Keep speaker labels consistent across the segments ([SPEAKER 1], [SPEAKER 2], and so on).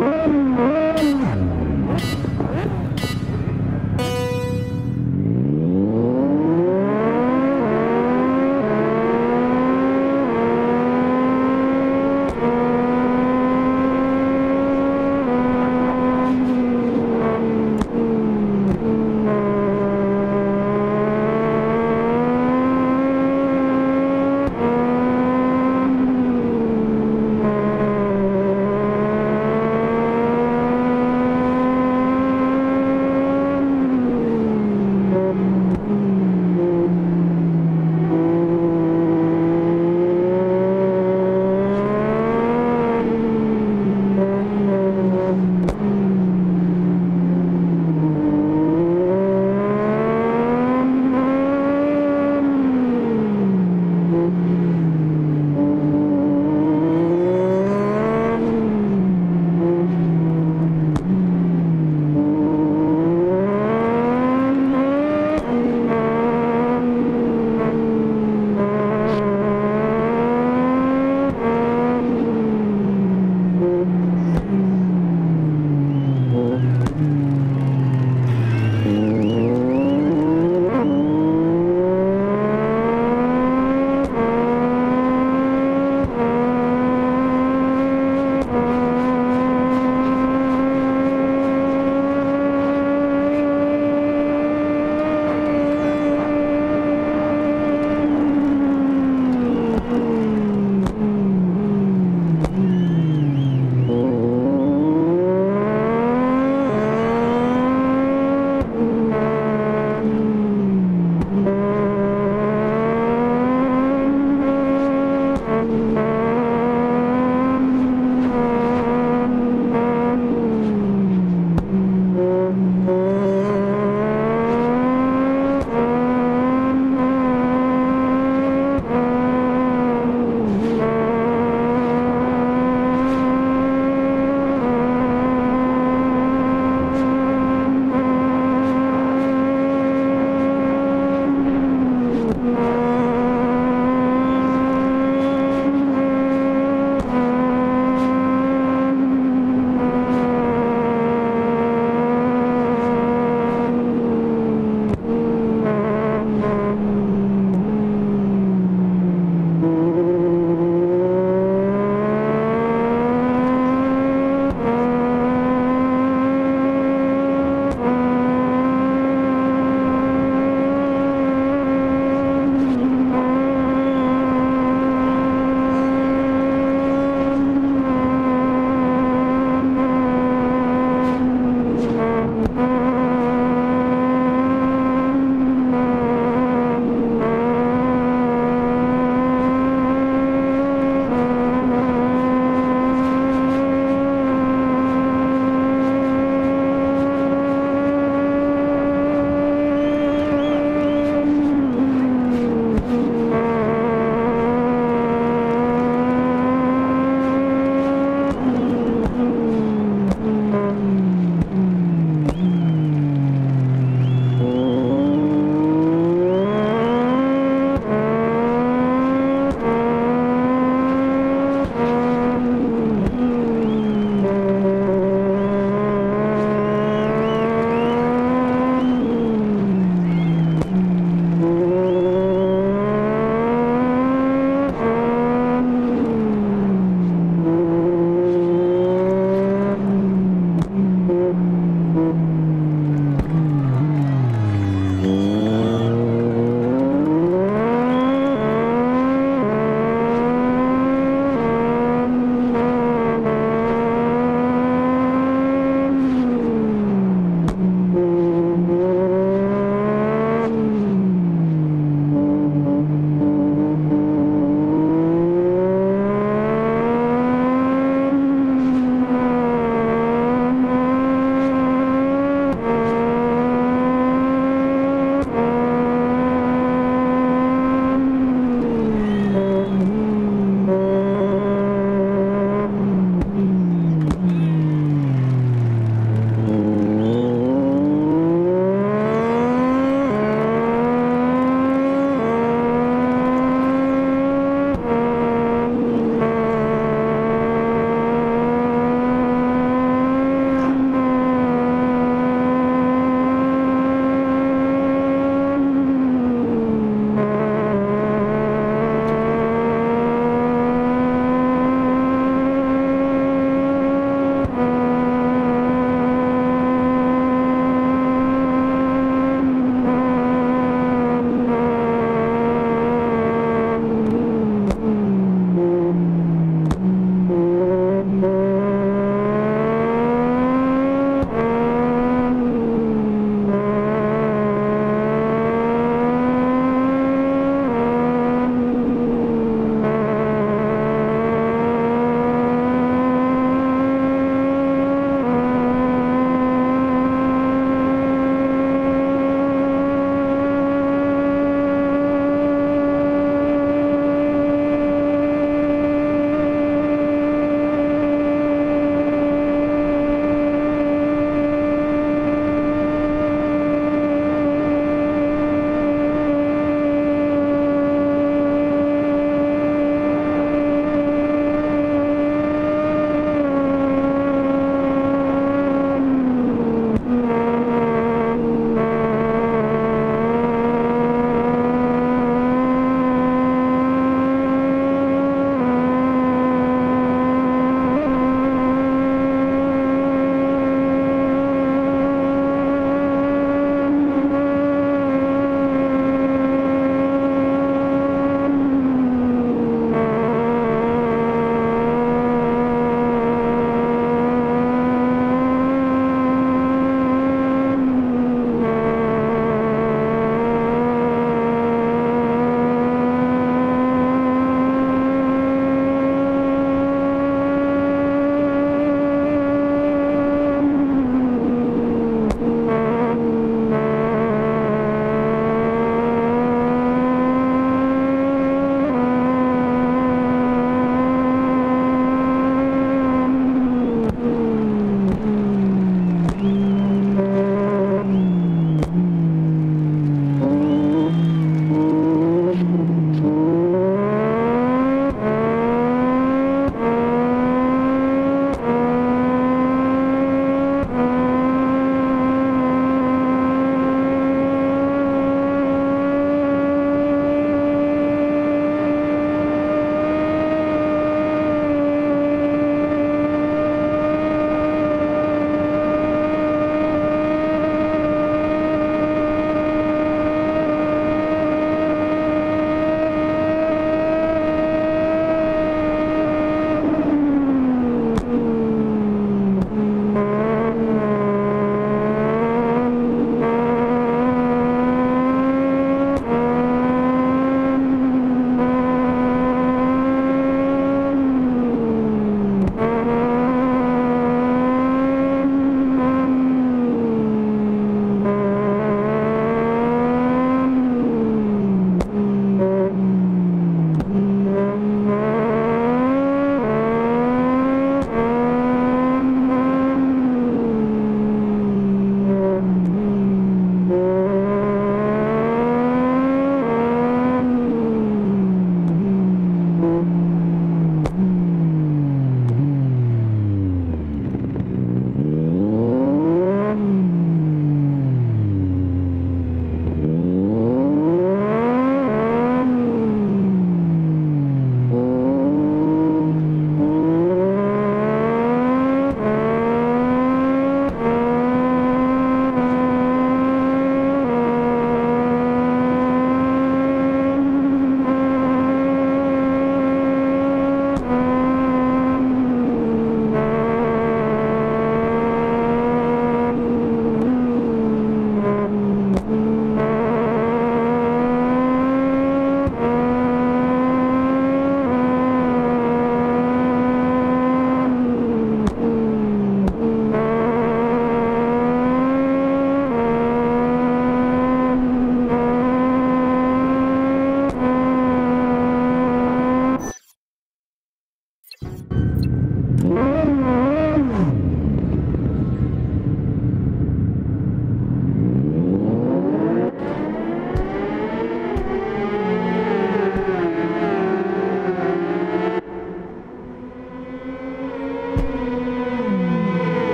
[SPEAKER 1] Whoa,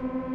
[SPEAKER 1] thank you